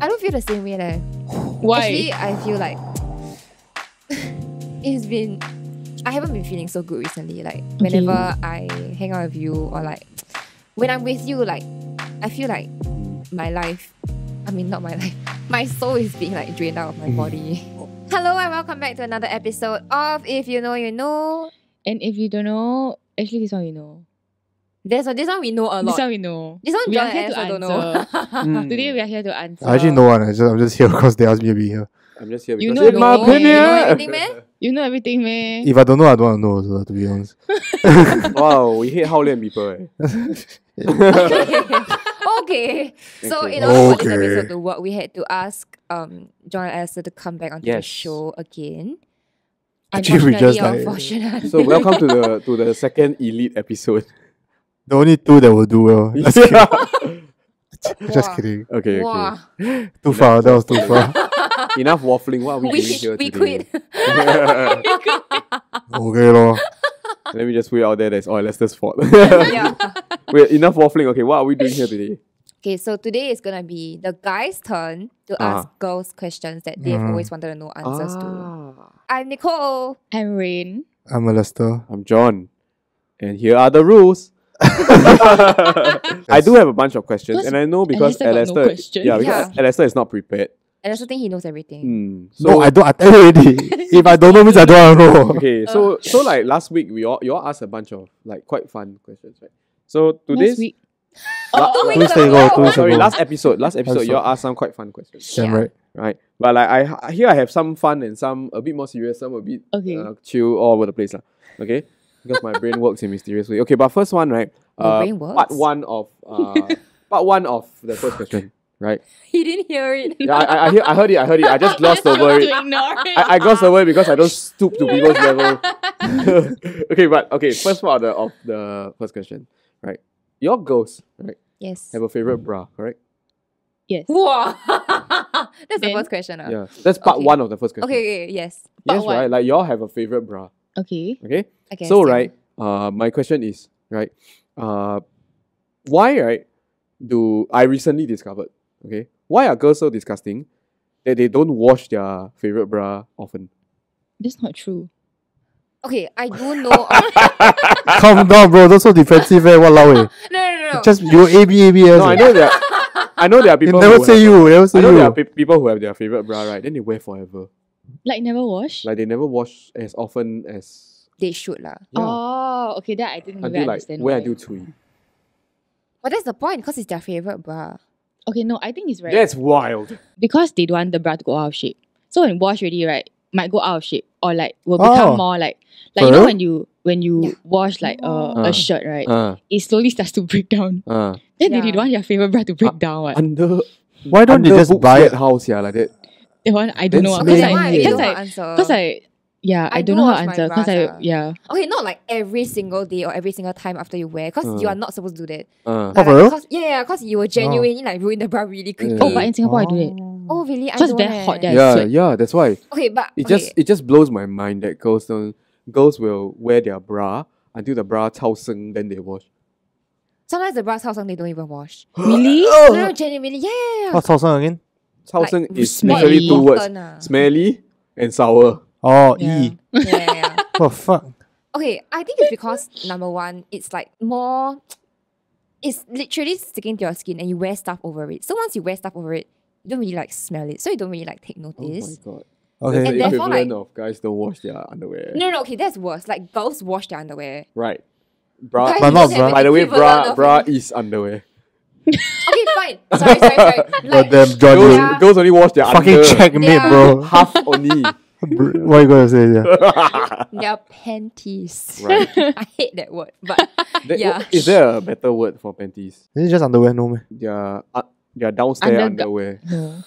I don't feel the same way leh. Why? Actually, I feel like it's been. I haven't been feeling so good recently. Like whenever I hang out with you or like when I'm with you, like I feel like my life. I mean, not my life. My soul is being like drained out of my mm-hmm. body. Hello and welcome back to another episode of If You Know You Know. and if you don't know, actually this one you know. This one, this one we know a lot. This one we know. This one we John are here and to I don't answer. know. Today we are here to answer. I actually no one. I just, I'm just here because they asked me to be here. I'm just here You because know in my no, opinion. you know everything, man? You know everything, man. If I don't know, I don't want to know. So to be honest, wow, we hate how lame people. Eh? okay. So Okay. in order for this episode to work, we had to ask um John and Esther to come back onto the show again. Actually, we just like- unfortunately. So welcome to the to the second elite episode. The only two that will do well. Just kidding. just kidding. Okay, okay. Wow. Too far. That was too far. Enough waffling. What are we, We, doing here we today? quit. okay, lor. Let me just put it out there. That's all Lester's fault. yeah. Wait, enough waffling. Okay, what are we doing here today? Okay, so today is gonna be the guys' turn to Ah. ask girls questions that they've Mhm. always wanted to know answers to. Ah. I'm Nicole. I'm Raine. I'm Alistair. I'm John, and here are the rules. I do have a bunch of questions, and I know because Alistair got no Alistair, questions. yeah, because Alistair is not prepared. And I also think he knows everything. Hmm. So no, I don't. I tell you already. if I don't know, means I don't know. okay, so so like last week we all you all asked a bunch of like quite fun questions, right? So today's Last week. La- two la- weeks ago, ago. two weeks sorry, ago. last episode, last episode, you all asked some quite fun questions, Damn Yeah. right. right? But like I here I have some fun and some a bit more serious, some a bit Okay. uh, chill all over the place, lah. Okay, because my brain works in mysterious way. Okay, but first one, right? Your Uh, brain part one of uh, part one of the first question, right? He didn't hear it. Yeah, I, I, I, hear, I heard it. I heard it. I just glossed Just over to it. it. I, I glossed over it because I don't stoop to people's level. okay, but okay, first part of the, of the first question, right? Your girls, right, Yes. have a favorite bra, correct? yes. Wow. That's the first question. ah. Yeah, that's part Okay. one of the first question. Okay, okay, yes. Part Yes, one. right. Like y'all have a favorite bra. Okay. Okay. Okay. so same. right, uh, my question is right, uh, why right do I recently discovered okay why are girls so disgusting that they don't wash their favorite bra often? That's not true. Okay, I do know. Calm down, bro. Don't so defensive. Eh? Walao, eh. no, no, no. Just you A B A B S. No, I know that. I know there are They people. never who say have- you. Never say I know there are pe- people who have their favorite bra right, then they wear forever. Like never wash. Like they never wash as often as. They should lah. Yeah. Oh, okay. That I didn't really until like understand. wear why. until three. But that's the point because it's their favorite bra. Okay, no, I think it's right. That's wild. because they don't want the bra to go out of shape. So when wash already, right, might go out of shape or like will become Oh. more like For like you know when you when you Yeah. wash like a, Uh. a shirt, right? Uh, it slowly starts to break down. uh, Then Yeah. they don't want your favorite bra to break Uh, down. What? under. Why don't they under just Books buy Get it? house, yeah, like that. That one I don't Then know. Because I, I because don't I, answer. because I, yeah, I, I don't know how to answer because I yeah. Okay, not like every single day or every single time after you wear, because uh. you are not supposed to do that. Uh. Like, oh, cause, yeah, because you will genuinely oh. like ruin the bra really quickly. Yeah. Oh, but in Singapore, oh. I do it. Oh, oh really? I just very hot. Yeah, yeah, that's why. Okay, but it okay. just it just blows my mind that girls don't girls will wear their bra until the bra chao then they wash. Sometimes the bra chao they don't even wash. really? Oh. No, genuinely, yeah. What's chao again? Chao like, is smelly. literally two words: uh. smelly and sour. Oh, Yeah. E. yeah, yeah, yeah. Oh fuck. Okay, I think it's because number one, it's like more. It's literally sticking to your skin, and you wear stuff over it. So once you wear stuff over it, you don't really like smell it, so you don't really like take notice. Oh my god. Okay. That's And the therefore, equivalent like- of guys don't wash their underwear. no, no, okay, that's worse. Like girls wash their underwear. Right. Bra Guys But not bra. by the way, bra equivalent bra it. is underwear. Okay, fine. Sorry, sorry, sorry. But Like, damn, John, Girls, Yeah. girls only wash their fucking under. checkmate, bro. Half only. Br- what you gonna say? Yeah. their panties. right. I hate that word, but That- Yeah. Is there a better word for panties? Is it just underwear, no man? Their uh, their downstairs Underga- underwear. No.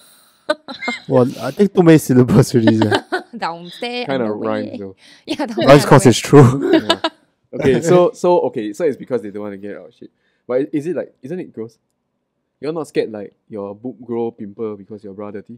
Well, I think too many syllables already. Yeah. downstairs. Kind of underwear. rhymes though. Yeah, downstairs. That's because underwear. it's true. Yeah. Okay, so so okay, so it's because they don't want to get out of shape. But is it like isn't it gross? You're not scared like your boob grow pimple because your bra dirty?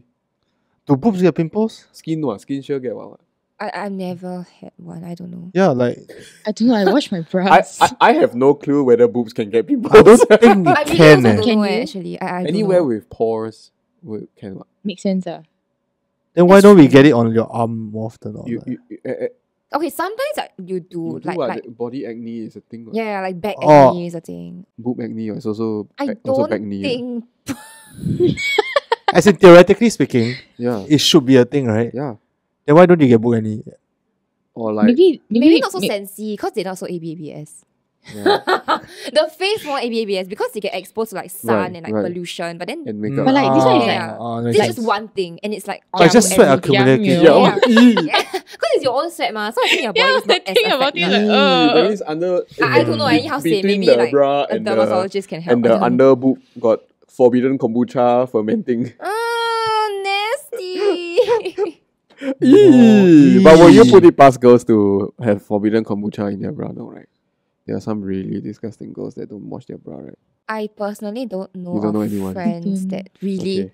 Do boobs get pimples? Skin what? Skin sure get what? what? I I've never had one. I don't know. Yeah, like I don't know. I wash my I, bras. I I have no clue whether boobs can get pimples. I pimples. don't think I it really can. also eh. don't Can you? actually. I, I Anywhere know. with pores Well, can what? Makes sense. Uh. Then why That's don't we get it on your arm more often? Or You, like- you, you, eh, eh, Okay, sometimes like, you do you do like what? like body acne is a thing. what? yeah, yeah, like back Oh. acne is a thing. Boob acne is also, I back- also don't back knee. think As in theoretically speaking, Yeah. it should be a thing, right? Yeah. Then why don't you get boob acne? Or like, maybe, maybe, maybe, not so may- sensi because they're not so ABABS. yeah, the face more ABABS because they get exposed to like sun Right, and like right. pollution. But then and makeup. But like, this one is Yeah. like- Ah, this is just one thing and it's like Oh, it's just onto sweat everything. accumulating. Yeah. because it's your own sweat, ma. So I think your body Yeah, I is was not like as thinking about it, affected. like, uh, that means under. I, I don't know anyhow say between maybe the like bra a and the, dermatologist can help. and the under boob got forbidden kombucha fermenting. Oh, nasty. But will you put it past girls to have forbidden kombucha in their bra? No, right? There are some really disgusting girls that don't wash their bra, right? I personally don't know You don't know anyone? friends that really Okay.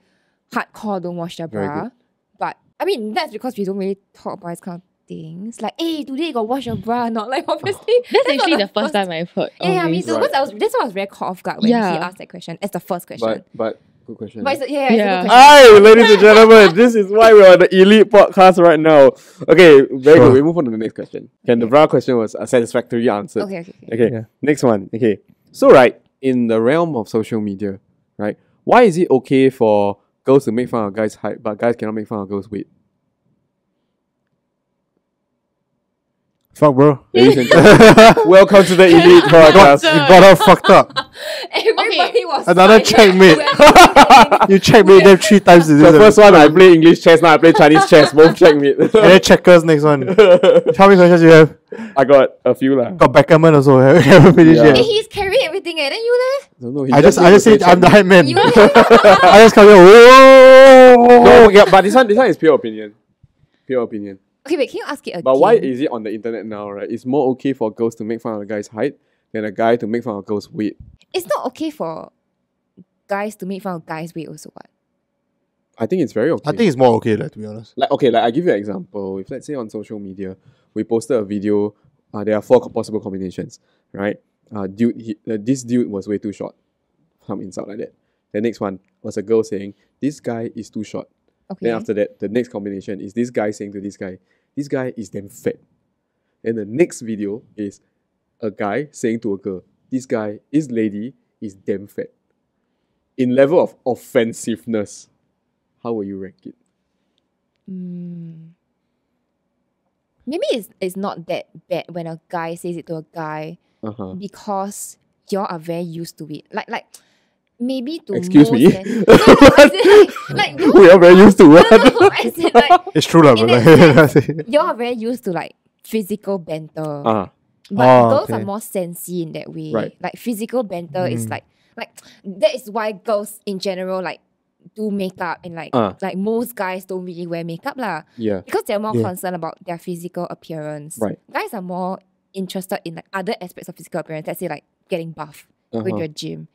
hardcore don't wash their bra. But I mean that's because we don't really talk about this kind of things. Like, hey, today you got wash your bra or not? Like oh, obviously That's not actually the first time I've heard. Yeah, yeah, of me this. too. Right. Because I was that's why I was very caught off guard when he asked that question. As the first question. But but good question. But it's, yeah, yeah, Yeah. it's a good question. Hi, ladies and gentlemen. This is why we're on the elite podcast right now. Okay, very Sure. good. We move on to the next question. Can the bra question was a satisfactory answer? Okay, okay, okay. Okay, Yeah. next one. Okay, so right in the realm of social media, right? Why is it okay for girls to make fun of guys' height, but guys cannot make fun of girls' weight? Fuck, bro. Ladies and gentlemen, welcome to the elite podcast. You got her fucked up. Everybody was Another checkmate. You checkmate them three times. to The do first one I play English chess, now I play Chinese chess. Both checkmate. And then checkers next one. How many questions you have? I got a few lah. Got Beckerman also. Haven't finished Yeah. Hey, yet. he's carrying everything, eh? Then you there? don't know. I just, I just said I'm the hype man. I just come here. Whoa! No, yeah, but this one, this one is pure opinion. Pure opinion. Okay, wait. Can you ask it again? But why is it on the internet now, right? It's more okay for girls to make fun of a guy's height than a guy to make fun of a girl's weight. it's not okay for guys to make fun of guys' weight also? What? I think it's very okay. I think it's more okay, like, to be honest. like okay, like I give you an example. If let's say on social media we posted a video, uh, there are four possible combinations, right? Uh, dude, he, uh, this dude was way too short. Some insult like that. The next one was a girl saying, "This guy is too short." Okay. Then after that, the next combination is this guy saying to this guy, "This guy is damn fat." And the next video is a guy saying to a girl, "This guy, this lady is damn fat." In level of offensiveness, how will you rank it? Mm. Maybe it's, it's not that bad when a guy says it to a guy Uh huh. because y'all are very used to it. Like like maybe to Excuse most me? men- No, no, as in, like, like we are very used to no, what? no, no, as in, like It's true, lah, but that like, y'all are very used to like physical banter. Uh, But Oh, girls are more sensy in that way. Right. Like physical banter is Mm. like like that is why girls in general like do makeup and like Ah. like most guys don't really wear makeup lah. yeah. Because they're more Yeah. concerned about their physical appearance. Right. Guys are more interested in like other aspects of physical appearance. Let's say like getting buff, Uh going to huh. a gym.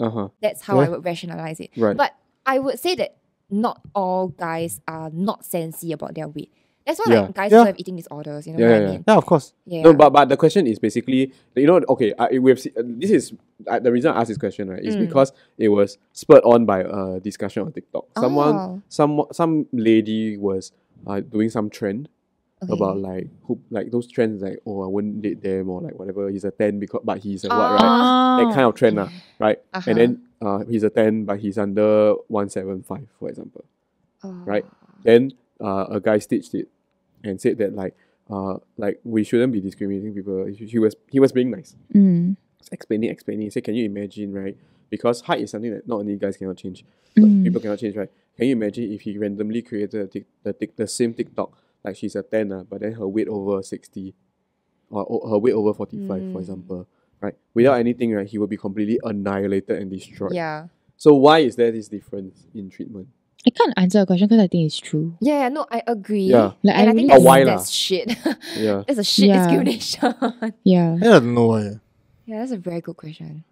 Uh huh. That's how I would rationalize it. Right. But I would say that not all guys are not sensy about their weight. That's why Yeah. like guys Yeah. also have eating disorders. You know Yeah, what yeah, I yeah. mean? yeah, of course. Yeah. No, but but the question is basically, you know, okay, I, we have seen, uh, this is uh, the reason I asked this question, right? Is Mm. because it was spurred on by a discussion on TikTok. Someone, Oh. some some lady was uh, doing some trend Okay. About like who like those trends like oh I wouldn't date them or like whatever. He's a ten because but he's a what right? Ah. That kind of trend, lah, right? Uh-huh. And then uh, he's a ten but he's under one seven five, for example. Oh. right? Then uh, a guy stitched it and said that like uh like we shouldn't be discriminating people. He, he was he was being nice, Mm. explaining explaining. He said, can you imagine right? Because height is something that not only guys cannot change, but Mm. people cannot change, right? Can you imagine if he randomly created the tic, the same TikTok like she's a ten, uh, but then her weight over sixty, or, or her weight over forty five, for Mm. example, right? Without anything, right, he will be completely annihilated and destroyed. Yeah. So why is there this difference in treatment? I can't answer a question because I think it's true. Yeah, yeah, no, I agree. Yeah. Like, and I I, think really- that's, why that's shit. Yeah. that's a shit Yeah. discrimination. Yeah. I don't know why. yeah, that's a very good question.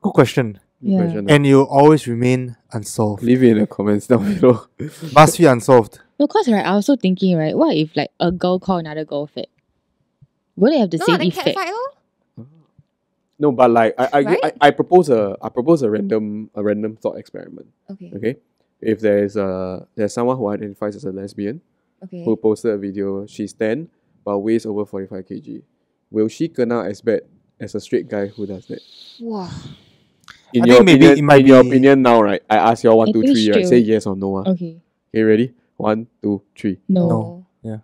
Good question. Yeah. And you always remain unsolved. Leave it in the comments down below. Must be unsolved. No, cause right, I was also thinking, right, what if like a girl call another girl fat? Would it have the no, same then effect? catfight lor. No, but like I I, Right? I I propose a I propose a random a random thought experiment. Okay. Okay, if there is a there's someone who identifies as a lesbian Okay. who posted a video, she's 10 but weighs over 45 kg. Will she kena as bad as a straight guy who does that? Wow. In I your think maybe opinion, it might in your opinion now, right? I ask you all one, I two, three, right? Say yes or no. ah. Okay. Okay, ready? One, two, three. No. No. Yeah.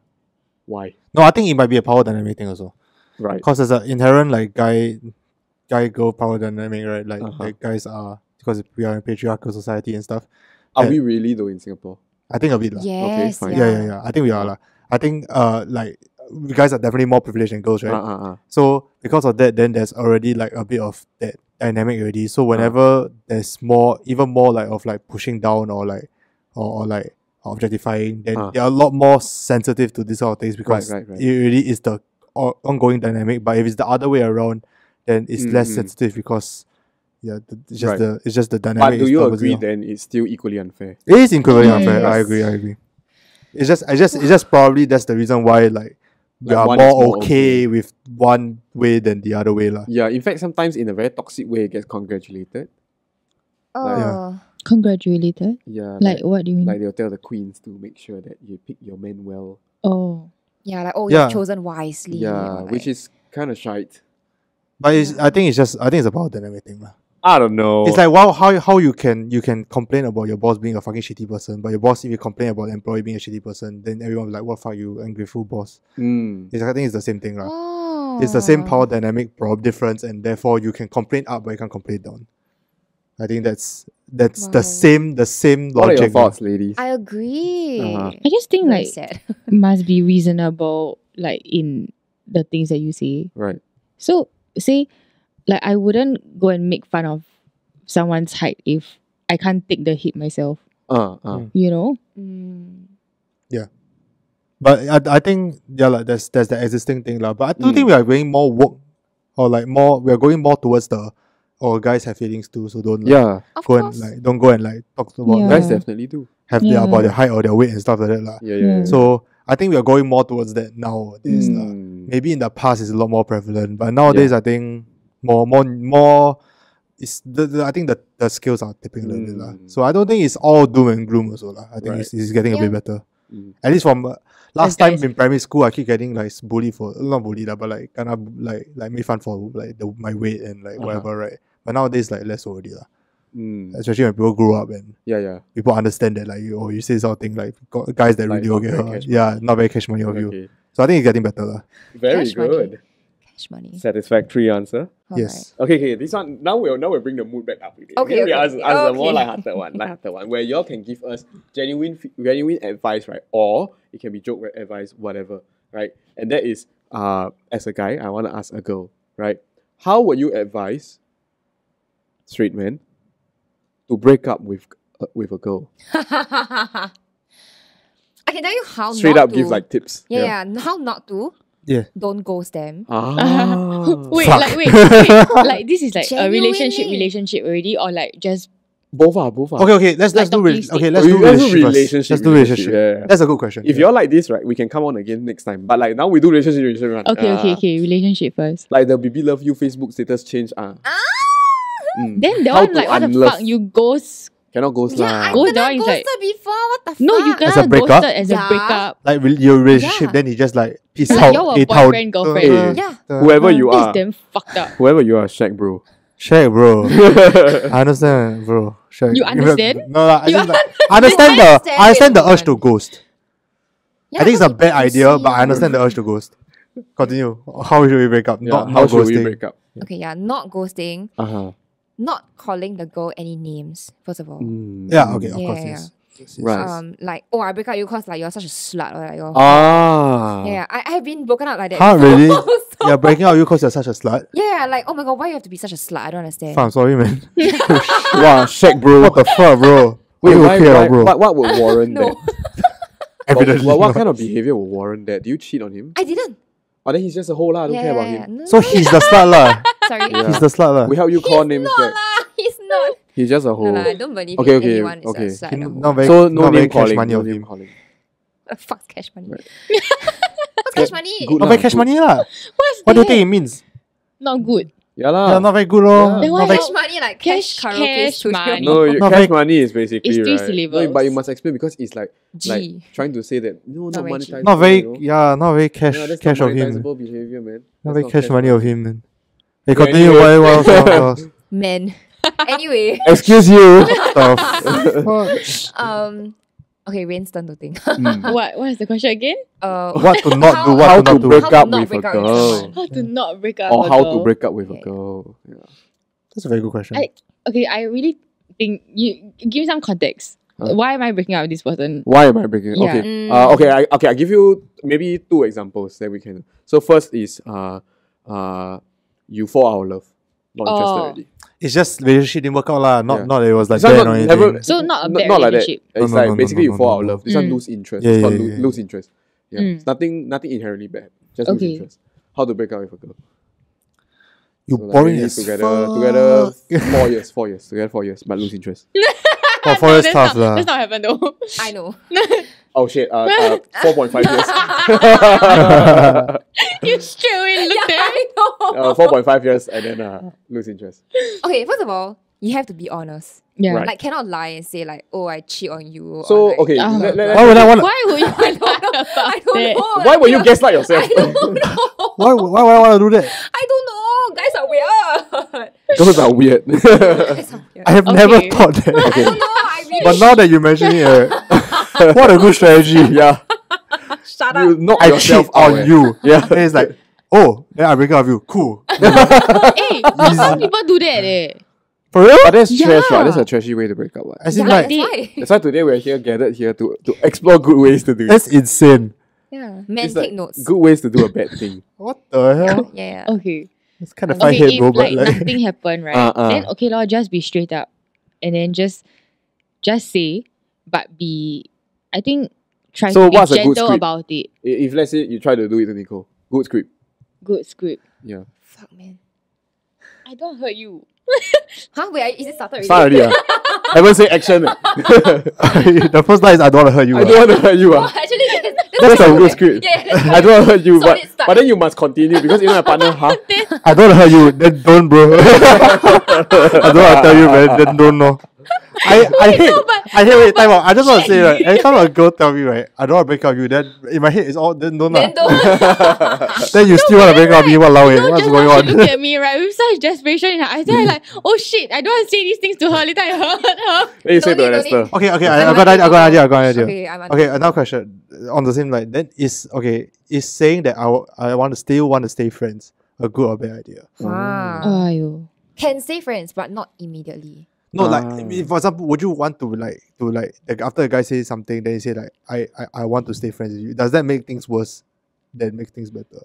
Why? No, I think it might be a power dynamic thing also. Right. Because there's an inherent like guy, guy girl power dynamic, right? Like, Uh-huh. like guys are because we are in patriarchal society and stuff. Are Yeah. we really though in Singapore? I think a bit lah. Yes. fine. yeah. Yeah, yeah, yeah. I think we are lah. I think uh like you guys are definitely more privileged than girls, right? Uh, uh, uh. So because of that, then there's already like a bit of that dynamic already. So whenever there's more, even more like of like pushing down or like or, or like objectifying, then Ah. they're a lot more sensitive to this sort of things because right, right. it really is the o- ongoing dynamic. But if it's the other way around, then it's less Mm, mm. sensitive because yeah, the, it's just Right. the it's just the dynamic. But do you agree of- then it's still equally unfair? it is incredibly Mm. unfair. I agree. I agree. It's just, I just, it's just probably that's the reason why like we Like are more, more okay, okay. with one way than the other way, lah. Yeah, in fact, sometimes in a very toxic way, it gets congratulated. Oh. Congratulated. Yeah, Like what do you mean? like they'll tell the queens to make sure that you pick your men well. oh. Yeah, like oh, Yeah. you've chosen wisely. Yeah, or which like- is kind of shite. But it's, Yeah. I think it's just, I think it's about dynamic thing, lah. I don't know. It's like wow, how how you can you can complain about your boss being a fucking shitty person, but your boss if you complain about the employee being a shitty person, then everyone will be like, what fuck you ungrateful boss. Mm. It's I think it's the same thing, lah. oh. It's the same power dynamic prob difference, and therefore you can complain up, but you can't complain down. I think that's that's Wow. the same the same What are logic. your lah. thoughts, ladies? I agree. Uh-huh. I just think Very like sad. must be reasonable like in the things that you say. right. So say like I wouldn't go and make fun of someone's height if I can't take the hit myself. Uh, uh. Mm. You know? Mm. Yeah. But I, I think yeah, like there's there's the existing thing lah. But I do Mm. think we are going more work or like more we are going more towards the oh guys have feelings too, so don't like, Yeah, Of go course. and like don't go and like talk about Yeah. guys definitely do. have their about their height or their weight and stuff like that lah. Yeah, yeah. Yeah. yeah. So I think we are going more towards that nowadays. Mm. Maybe in the past it's a lot more prevalent, but nowadays I think more more more. It's the, the I think the, the skills are tipping a little bit lah. Mm. So I don't think it's all doom and gloom also lah. I think Right. it's, it's getting a bit better. Mm. At least from uh, last As time in primary school, I keep getting like bullied for not bullied lah, but like kind of like like made fun for like the, my weight and like Uh-huh. whatever, right? But nowadays like less already lah. Mm. Especially when people grow up and Yeah, yeah. people understand that like you oh you say something like guys that Like, really will not get hurt. Yeah, not very cash money of you. So I think it's getting better lah. Very Cash money. Good. Cash money. Satisfactory answer. Yes. Okay, okay. This one now we'll now we'll bring the mood back up again. Okay, we okay, ask, okay. ask the more Okay. lighthearted one, lighthearted one, where y'all can give us genuine fe- genuine advice, right? Or it can be joke advice, whatever, right? And that is, uh, as a guy, I want to ask a girl, right? How would you advise straight men to break up with uh, with a girl? I can tell you how Straight not up to. give like tips. yeah, yeah, how not to. Yeah. Don't ghost them. Ah. wait, Fuck. like wait, wait, like this is like a relationship, Genuinely. relationship already, or like just both are both are. Okay, okay. Let's let's Like do re- okay. Let's Oh, do you guys do relationship. first. relationship, Let's do relationship, relationship. yeah, yeah. That's a good question. If yeah. you're like this, right, we can come on again next time. But like now we do relationship, relationship. one. okay, okay, Ah. okay, relationship first. Like the BB love you Facebook status change. Ah. Mm. Then the How one to like what the unlove. fuck you ghost? Cannot ghost Yeah, lah. I Ghost, that kena one is like- ghosted before. What the fuck? No, you As a cannot breakup? ghosted as a Yeah. breakup. like re- your relationship, Yeah. then he just like peace Like out. you're a eight boyfriend, out. girlfriend. Eh, Yeah. Uh, Whoever you This is are, damn fucked up. whoever you are, Shaq, bro. Shag, bro. I understand, bro. Shag. You understand? No, no, I, You just, like, I understand the understand I understand the it, urge to ghost. Yeah, I think it's a bad idea, but I understand the urge to ghost. Continue. How should we break up? Yeah, not how not should ghosting. we break up? Okay, yeah, not ghosting, Uh-huh. Not calling the girl any names. First of all, Mm. Yeah. Okay. Of Yeah, course. yeah, Yes. Yes, yes. Right. um, like oh, I break up you because like you're such a slut or like you're Ah. yeah. I I have been broken up like that. Huh, before, really? so- You're breaking up with you because you're such a slut. Yeah, like oh my god, why you have to be such a slut? I don't understand. Fuck, I'm sorry, man. wow, Shaq, bro. what the fuck, bro? Wait, Are you why, okay, why, bro? what, what would warrant that? What, Evidently what, what not. kind of behavior would warrant that? Do you cheat on him? I didn't. Or then he's just a whole lah, I don't yeah, care about him. yeah. So he's the slut lah. Sorry. Yeah. He's the slut lah. We help you call names not back. lah. He's not. He's just a No, whole. lah, I don't believe Okay, it. okay, anyone okay. is a slut. He not hoe. very, so no not very name cash calling. money no of name him. calling. Uh, fuck's cash money. Right. What's cash money? Good Not lah, very cash good. money lah. What's What do you that? think it means? Not good. Yeah lah. Yeah, not very good, lor. Then why Not very, Cash money like cash, Cash- karaoke cash studio. money. no, you, Not cash very- money is basically It's three right. No, syllables. but you must explain because it's like G. like trying to say that no, not Not very G. monetizable. not very, you know? yeah, not very cash, Yeah, that's cash not of him. monetizable behavior, man. Not That's very not cash money of him, man. Hey, continue. anyway. What, what else? What else? Men. anyway, Excuse you. the um, okay, Raine's turn to think. Mm. What what is the question again? uh, What to not do? How- What How to to not do? break How up with a break up with girl. How to not break up Or with a how girl. to break up with a girl. Yeah. That's a very good question. I- Okay, I really think you give me some context. Huh? Why am I breaking up with this person? Why am I breaking? Yeah. Okay. Mm. Uh, okay. I, okay. I give you maybe two examples that we can. So first is uh uh you fall out of love. Not interested Oh. already. It's just relationship didn't work out lah. Not Yeah. not that it was like This one bad not- or anything. never- So not a N- bad not like that. relationship. It's No, no, like no, no, basically no, you fall no, out of no. love. This one Mm. lose interest. Yeah, it's yeah, not yeah, lo- yeah. lose interest. Yeah. Mm. It's nothing nothing inherently bad. Just lose Okay. interest. How to break up with a girl? you So, like, boring maybe as together fuck. together four years, four years, together four years, but lose interest. Oh, four years that's tough not, lah. That's not happen though. I know. Oh shit, uh, uh four point five years. you straight away look yeah, there. I know. uh, four point five years and then uh lose interest. Okay, first of all, you have to be honest. Yeah. Right. Like, cannot lie and say like, "Oh, I cheat on you." or, So like, okay, Oh. let, let, Why would I want? Why would you I don't know. about I don't know. why would you like, gaslight yourself? I don't know. Why why why want to do that? I don't know. Guys are weird. Those are weird. Guys are weird. I have Okay. never thought I that. don't know. I really. But now that you mention it, uh, what a good strategy. yeah, shut you up. knock I yourself cheat out. on eh. you. Yeah. Then it's like, oh, then I break up with you. Cool. hey, some people do that eh. For real? But that's trash, Yeah. right? That's a trashy way to break up. Right? As Yeah, in that's like, why. That's why today we're here gathered here to, to explore good ways to do it. that's insane. Yeah, men It's take like notes. Good ways to do a bad thing. What the hell? Yeah, yeah. Okay. It's kind of Okay, if bro. But like, like, nothing happened, right? Uh, uh. Then okay, lor, just be straight up. And then just just say, but be I think try So to be what's a good gentle about it. If let's say you try to do it to Nicole, good script. Good script. Yeah. Fuck, man. I don't hurt you. Huh? Wait, is it started already? Start already. ah. Haven't say action. the first line is I don't want to hurt you. I ah. don't want to hurt you. Oh, ah. actually, that's, That's a good. good script. Yeah, that's I don't want to hurt you, but, start. but then you must continue because you know my partner, huh? I don't want to hurt you. Then don't, bro. I don't want to tell you, man. Then don't know. I, I hate I hate wait time out. I just want to say right every time a girl tell me right I don't want to break up with you then in my head it's all then don't Then don't. then you still want to break up with me what eh, No, what's going on look at me, right, with such desperation in her eyes. Then I like, oh shit, I don't want to say these things to her. Later I hurt her. Then you say Don't to need, Lester. okay okay I'm I, I got an idea I got an idea I got an idea Okay, I'm Okay, another question on the same line. Then is okay. Is saying that I, w- I want to still want to stay friends a good or bad idea? Wow. Ayo. Can stay friends, but not immediately. No, like Ah. I mean, for example, would you want to like to like, like after a guy says something, then you say like I, I I want to stay friends with you. Does that make things worse? Than make things better?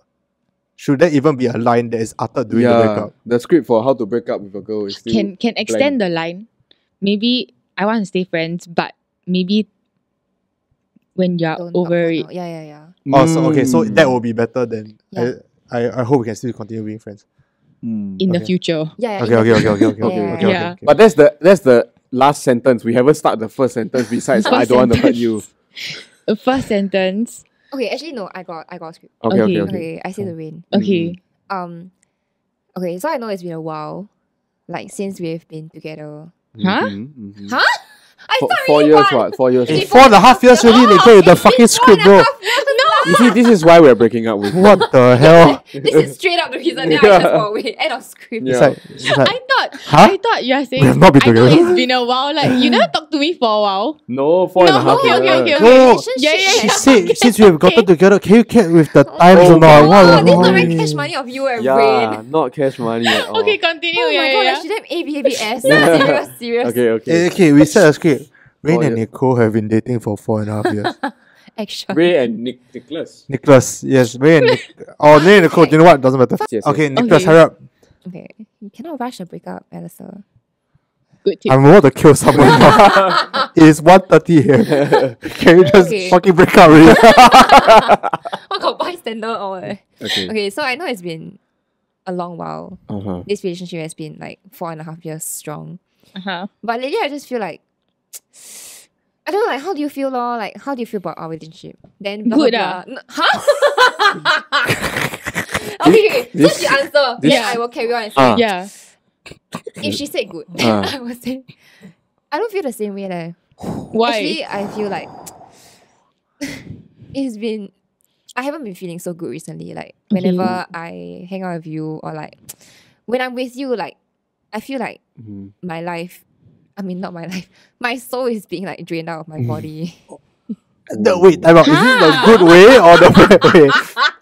Should there even be a line that is uttered during the Yeah, breakup? the script for how to break up with a girl is still Can can extend the line. Maybe I want to stay friends, but maybe when you're Don't over it. now. Yeah, yeah, yeah. Oh, so okay, so Mm. that will be better than Yeah. I, I I hope we can still continue being friends. Mm. in the future. Yeah, yeah. Okay, okay, okay, okay, okay, okay, okay, okay, Yeah. But that's the that's the last sentence. We haven't started the first sentence besides First I don't want to hurt you. The first sentence. Okay, actually no, I got I got a script. Okay, okay, Okay. okay. Okay, I say the rain. Okay. Um okay, so I know it's been a while. Like since we've been together. Huh? Mhm, mhm. Huh? I Four, four years what? Four years. Hey, what? four and a half years already, they put the fucking script, bro. You see, this is why we're breaking up with. What the hell? This is straight up the reason. Then I Yeah. just walk away. End of script. It's like, it's like I thought Huh? I thought you are saying We have not been I know together. it's been a while. Like you never talked to me for a while. No, four and a No, half okay, okay, okay, okay. No, Relationship. Yeah, yeah, she yeah. said since we have gotten Okay. together, can you get with the times Oh, or not? What Oh, the this is not very hell? cash money of you and Yeah, Raine. not cash money at all. Okay, continue. Oh yeah, my yeah, god, yeah. like she damn ABABS. serious, serious. Okay, okay. Eh, Okay, we set a script. Raine Four and years. Nicole have been dating for four and a half years. Action. Ray and Nick Nicholas. Nicholas, yes, Ray and Nic- oh, Ray and Nicole. You know what? Doesn't matter. Yes, yes. Okay, Nicholas, Okay. hurry up. Okay. You cannot rush a breakup, Alistair. Good tip. I'm about to kill someone. now. it's 1.30 here. Can you just Okay. fucking break up already? Oh got bystander or? Okay. Okay, so I know it's been a long while. Uh-huh. This relationship has been like four and a half years strong. Uh-huh. But lately I just feel like I don't know, like how do you feel lor? Like how do you feel about our relationship? Then blah, Good blah, ah. blah. N- Huh? Okay, okay. This- so she answer. this- then I will carry on and say. Ah. Yeah. If she said good, Ah. I will say. I don't feel the same way. Leh. Why? Actually, I feel like it's been. I haven't been feeling so good recently. Like whenever I hang out with you, or like when I'm with you, like I feel like Mhm. my life. I mean, not my life. My soul is being like drained out of my body. No, wait, time out. Is this the good way or the bad way?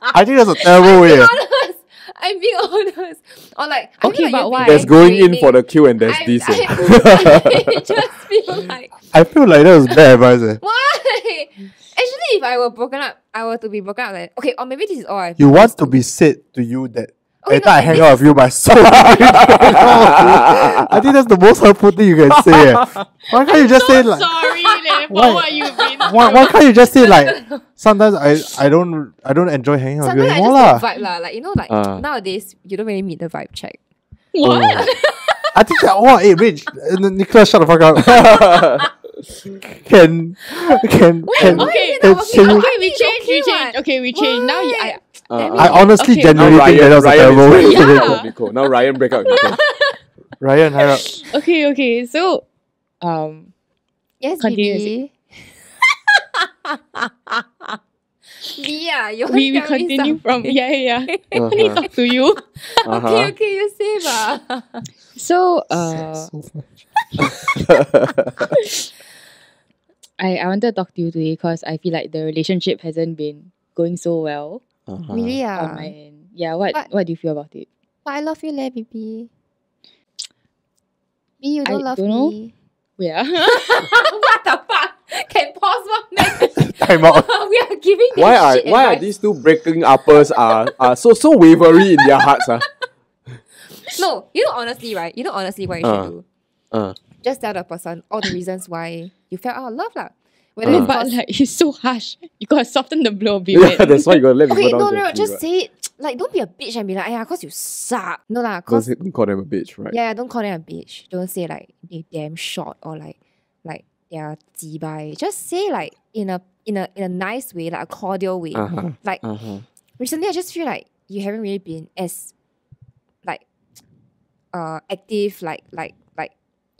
I think that's a terrible way. honest. I'm being honest. Or like, I Okay, feel like but you've why? been There's going in for the Q and there's I, this. eh. I, I just feel like I feel like that was bad advice. eh. why? Actually, if I were broken up, I were to be broken up. Like, okay, or maybe this is all I. You want to be said to you that Okay, every time I hang out with you, my soul. will be drained out of you. I think that's the most hurtful thing you can say. eh. Why can't you just say like? sorry leh, for Why? what you've been Why, why can't you just say like? Sometimes I, I don't I don't enjoy hanging out with you Sometimes I anymore just lah. vibe lah. Like you know, like Ah. nowadays you don't really meet the vibe check. What? I think that oh hey Rich, uh, Nicholas shut the fuck up. can can can, okay, can, okay, can you- Okay, we It's change, we change. what? Okay, we change. Now you, I, Uh, I honestly Okay. genuinely now think that Ryan, was a terrible is way. to to break break up up. with Nicole. Now Ryan break up with Nicole. Ryan, hurry up. okay, okay. So, um, Yes, Continue, baby. Bia, you want we, we to tell continue from something? yeah, yeah. yeah. Let me Uh-huh. talk to you. Okay, Uh-huh. okay, you say ba. So, uh, I, I wanted to talk to you today because I feel like the relationship hasn't been going so well Uh-huh. Really on ah? my. Yeah, what, But- what do you feel about it? But I love you, leh, baby. B, you don't love don't know. me. Yeah. what the fuck? Can pause one minute? Time out. we are giving this Why are shit why are these two breaking uppers are, are so so wavery in their hearts? Ah? No, you know honestly, right? You know honestly what you Uh. should do. Uh, Just tell the person all the reasons why you felt out of love, lah. Whether Uh. but like, he's so harsh. You gotta soften the blow a bit. yeah, that's why you gotta let people Okay, down no, no, no, just right? say it. Like, don't be a bitch and be like, yeah, cause you suck. No lah, Don't cause say- don't call them a bitch, right? yeah, don't call them a bitch. Don't say like they damn short or like like they're jibai. Just say like in a in a in a nice way, like a cordial way. Uh-huh. Like Uh-huh. recently, I just feel like you haven't really been as like uh active, like like like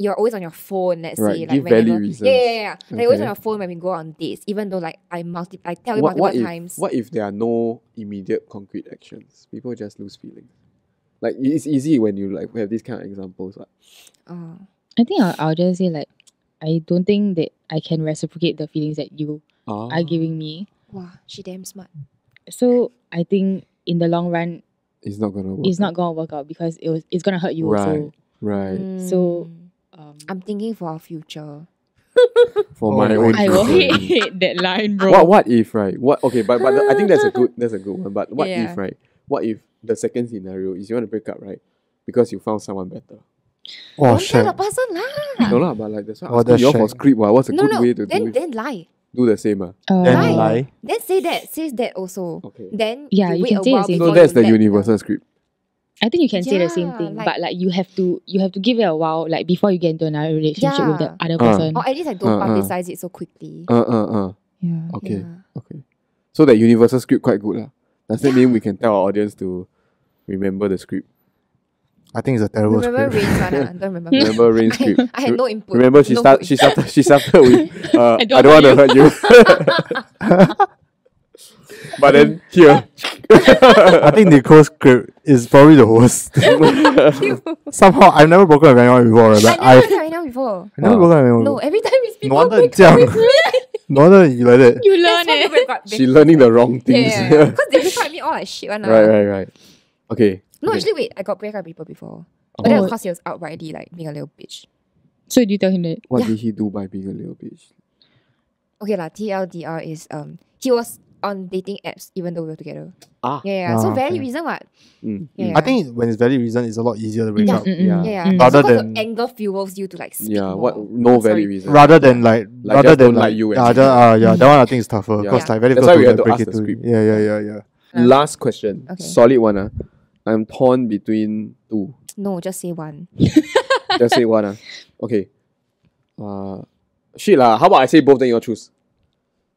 you're always on your phone. Let's Right, say give like valid whenever, reasons. yeah, yeah, yeah. Like always on your phone when we go on dates, even though like I multi, I tell you What, multiple what if times. what if there are no immediate concrete actions? People just lose feelings. Like it's easy when you like have these kind of examples. Like, Oh. I think I'll, I'll just say like, I don't think that I can reciprocate the feelings that you ah, are giving me. Wow, she damn smart. So I think in the long run, it's not gonna work. it's not out. gonna work out because it was it's gonna hurt you Right. also. right So, Mm. Um, I'm thinking for our future. for Oh, my own. I will future. hate that line, bro. What what if right? What okay, but but I think that's a good that's a good one. But what Yeah. if right? What if the second scenario is you want to break up right? Because you found someone better. Oh Don't shit. tell the person lah. No lah, but like that's why Oh, I'm that's asking you all for script. What? What's a No, good no. way to do Then it? then lie. Do the same ah. Uh, Then Lie. lie. Then say that. Says that also. Okay. Then Yeah, you, you wait can a say the while same before So that's the universal script. I think you can say the same thing, like- but like you have to you have to give it a while, like before you get into another relationship with the Yeah. other Uh. person. Or at least I don't Uh, uh. publicize it so quickly. Uh uh uh. yeah. Okay. Yeah. Okay. So that universal script quite good lah. Does that mean we can tell our audience to remember the script? I think it's a terrible Remember script. Raine's one? I don't remember. Remember Raine I, script. I had no input. Remember she no start good she input. started she started with uh, I I don't, don't want to hurt you. But then here I think Nicole's script is probably the worst. Somehow I've never broken up with anyone before, right? I but never I've tried now before. I never broken up with anyone. No, before. every time it's people wonder break Jiang- up with me. No wonder you like that. You learn it. people break up. she learning the wrong things. Yeah, yeah, because they break up with me all like shit one. right, right, right. Okay. No, okay. actually, wait. I got break up with people before. But then Oh. of course he was outrightly like being a little bitch. So do you tell him that? What Yeah. did he do by being a little bitch? Okay lah. TLDR is um he was on dating apps even though we were together. Ah. Yeah, yeah. so Ah, very okay. reason what? Mm, Yeah. mm. I think when it's valid reason, it's a lot easier to break Yeah. up. Mm-mm. Yeah. Yeah, yeah. Mm. So Rather 'cause than- the anger fuels you to like speak Yeah, what no Oh, sorry. reason. Rather than like, Like, rather than like like, you and yeah, that, uh, yeah, that one I think is tougher Yeah. because like very That's difficult why we to had to break it the to. Yeah, yeah, yeah, yeah. Yeah. Last question. Okay. Solid one. Uh. I'm torn between two. No, just say one. Just say one. Uh. Okay. Uh, shit lah. How about I say both then you all choose?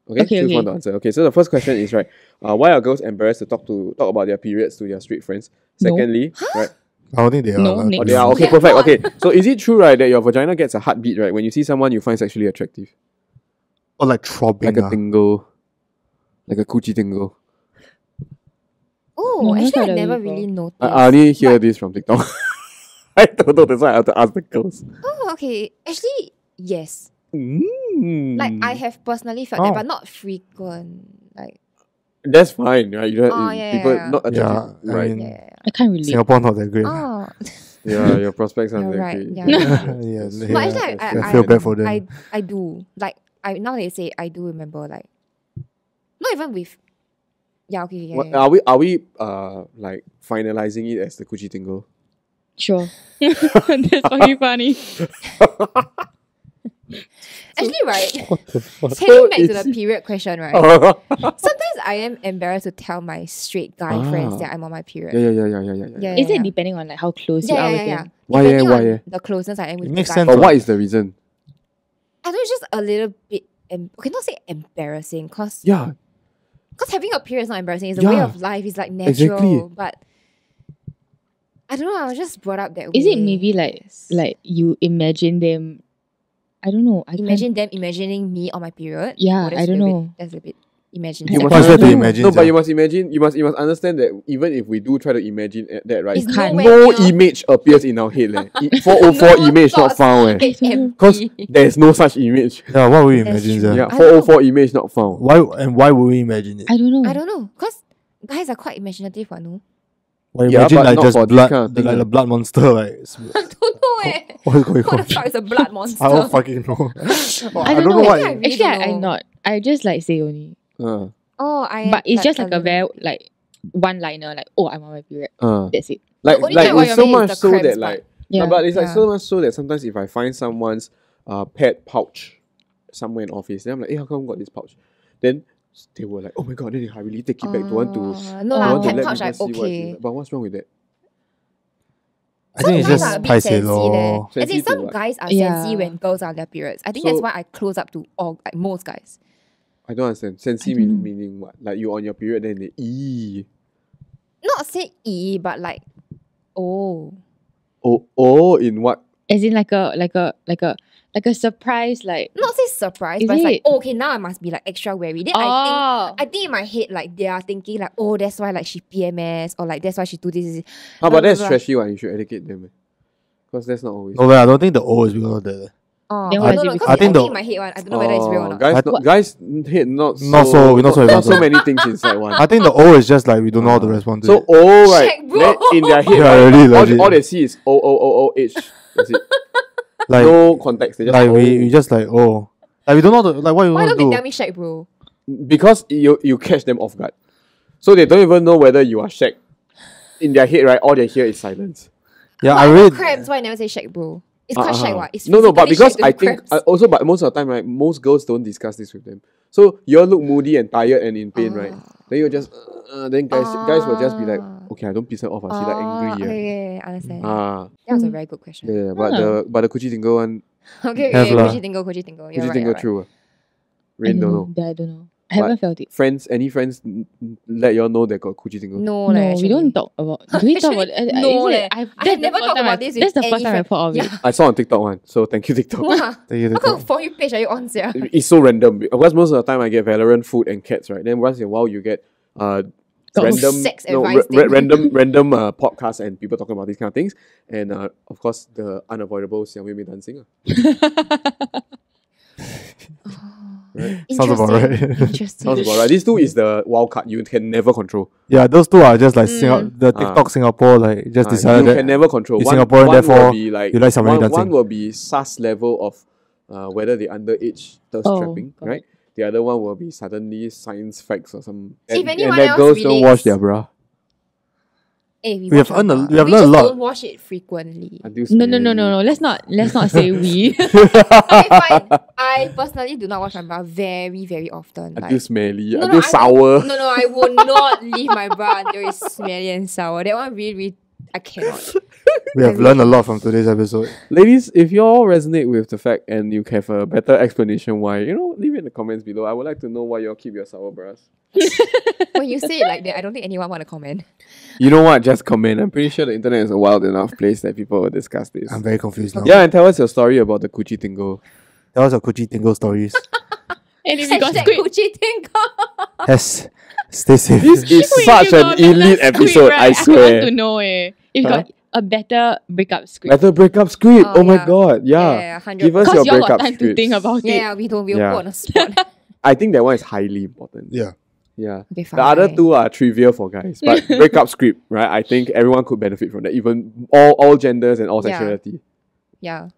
Okay, Okay, choose okay. one to answer. Okay, so the first question is right. Uh, why are girls embarrassed to talk to talk about their periods to their straight friends? No. Secondly, right? I don't think they are. No, lah. next. Oh, they are okay, perfect. Okay, so is it true, right, that your vagina gets a heartbeat, right, when you see someone you find sexually attractive, Or like throbbing. like a ah. tingle, like a coochie tingle? Oh, No, actually, I never really noticed. I, I only hear But- this from TikTok. I don't know. That's why I have to ask the girls. Oh, okay. Actually, yes. Mm. Like I have personally felt Oh. that, but not frequent. Like That's fine, right? You don't, Oh, yeah, people yeah, yeah. not attractive, Yeah, I right? mean- yeah, yeah, yeah. I can't relate. Singapore not that great. Oh, yeah, your prospects aren't You're that right, great. yeah. yeah, Yes. yeah. but actually, I, I, I feel I, bad for them. I, I do like I now they say I do remember like not even with yeah okay yeah, What, yeah. are we are we uh like finalizing it as the coochie tingle? Sure. That's fucking funny. Actually right what the fuck? taking back to the period question right sometimes I am embarrassed to tell my straight guy friends Ah. that I'm on my period yeah, yeah, yeah, yeah, yeah, yeah. yeah Is yeah, it depending on like how close you yeah are yeah with yeah, yeah. them? Why yeah, why yeah? the closeness I am with It the makes guy. sense. But what is the reason? I know it's just a little bit em- okay not say embarrassing cause Yeah, Because having a period is not embarrassing. It's a way of life. It's like natural. Exactly. But I don't know. I was just brought up that way. Is it maybe like like you imagine them? I don't know. I can't- imagine them imagining me on my period? Yeah, that's I don't a bit- know. that's a bit you must What's that to imagine, No, but you must imagine. You must you must understand that even if we do try to imagine that, right? It's can't. nowhere No image appears in our head. leh. 404 No image not thoughts. found. Eh. Because there's no such image. Yeah, what would we That's imagine? true. Yeah, I don't 404 image not found. Why and why would we imagine it? I don't know. I don't know. Because guys are quite imaginative, what, no? Why Yeah, imagine but like not just for blood, kind of thing, like eh. the blood monster, like s- I don't know eh. what is going What the fuck is a blood monster? I don't fucking know. I don't know. what. I really Actually, don't I, I'm know. not. I just like say only. Uh, oh, I But it's just like a little- very like one liner. Like oh, I'm on my period. uh. That's it. Like, only like it's so much so that part. like Yeah. But it's like Yeah. so much so that sometimes if I find someone's uh pet pouch somewhere in office, then I'm like, hey, how come got this pouch? Then they were like, oh my god, then I really take it back to want to. Ah, no lah, want to let pouch people like see what's okay. inside. But what's wrong with that? I think it's Some guys just are a bit paiseh sensi leh. As in, Sensi to some what? guys are Yeah. sensi when girls are on their periods. I think So- that's why I close up to all like most guys. I don't understand. Sensi I don't mean, know. meaning what? Like you on your period, then they ee. Not say e, but like oh. Oh, oh, in what? As in like a like a like a like a surprise. Like Not say surprise, Is but it's like oh, okay now I must be like extra wary. Then I think oh, I think in my head like they are thinking like oh that's why like she PMS or like that's why she do this. this, this. Ah, how Blah, about that's blah, blah. trashy one? You should educate them. Eh? Because that's not always. No, but I don't think the O is because of that. Eh? Oh, Then no, no, no, because- because I I think think the- in my head one. I don't know whether it's real or Oh, not. Guys, I- not, guys hit not so, Not so- we not so not so many things inside one. I think the O is just like we don't know how to respond to So it. oh right, Check, bro. in their head, Yeah, right, really, all, all they see is oh oh oh oh H. That's it. Like, no context. Just like oh. we, we just like oh, like we don't know how to, like what you Why want don't to they do. tell me Shaq, bro? because you you catch them off guard, so they don't even know whether you are shack. In their head, right, all they hear is silence. Yeah, But I I know really. cramps. Why I never say Shaq, bro? It's called. Shaq, what? It's no, no, but physically because Shaq I do think cramps. uh, also, but most of the time, right, most girls don't discuss this with them. So you all look moody and tired and in pain, right? Then you just uh, then guys guys will just be like, Ah. Okay, I don't piss her off. I see like Oh, angry. Okay, Yeah. yeah, yeah, understand. Ah, that was a very good question. yeah, yeah, but Ah. the but the coochie tingle one, Okay, Have okay, lah. Koji Tingo, Koji Tingo. You're coochie right, tingle you're right. true. ah. I Raine don't don't know. know. Yeah, I don't know. I haven't felt it. Friends, any friends n- n- let y'all know they got coochie tingle? No, No, leh, we don't talk about. Do we talk about? Uh, no is it- leh. I've, I have never first talked about I- this with That's the any first time I friend. thought of it. Yeah. I saw on TikTok one, so thank you TikTok. Wow. Thank you, What thank kind of for you page are you on, sia? it's so random because most of the time I get Valorant food and cats, right? Then once in a while you get uh Got random sex no, advice ra- ra- random random uh, podcasts and people talking about these kind of things, and uh, of course the unavoidable Xiao Mei Mei dancing. ah. Sounds about right. Interesting. Interesting. Sounds about right. These two is the wild card you can never control. Yeah, those two are just like Singa- Mm. the TikTok Singapore like just Ah, decided you that can never control. you're One, Singaporean, one therefore will be like you like Xiao Mei one, dancing. one will be sus level of uh, whether they underage thirst Oh, trapping, God. right? The other one will be suddenly science facts or some. If and, and anyone that else girls don't relates- wash their bra. Eh, we, We have watch earned a- lot. we have we learned a just lot. don't watch it frequently. Until No, no, no, no, no. Let's not. Let's not say we. okay, fine. I personally do not wash my bra very, very often. Until Like, smelly, No, no, until I sour. no, no, I will not leave my bra until it's smelly and sour. That one really, really I cannot. We have learned a lot from today's episode. Ladies, if you all resonate with the fact and you have a better explanation why, you know, leave it in the comments below. I would like to know why you all keep your sour bras. when you say it like that, I don't think anyone want to comment. You know what? Just comment. I'm pretty sure the internet is a wild enough place that people will discuss this. I'm very confused now. yeah, and tell us your story about the Gucci Tingo. That was a Kuchi Tingle stories. And if you got Hashtag squid, Gucci Tingle. yes. Stay safe. This is such an got better elite squid, episode, right? I want swear. to know eh. If you Huh? got a better breakup script. Better breakup script. Oh, Oh, my god. Yeah. Yeah, 100%. Give us Because your you all got breakup time to think about Yeah, it. yeah, we don't we'll Yeah. put on the spot. I think that one is highly important. Yeah. Yeah. okay, The other fine. two are trivial for guys, but breakup script, right? I think everyone could benefit from that, even all all genders and all sexuality. Yeah.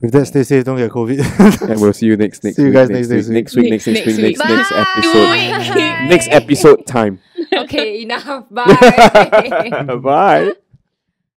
With that, stay safe. Don't get COVID. And we'll see you next next See you week, guys next, next- week, next next week, next next Next week, next next episode, next episode time. Okay, enough. Bye. Bye.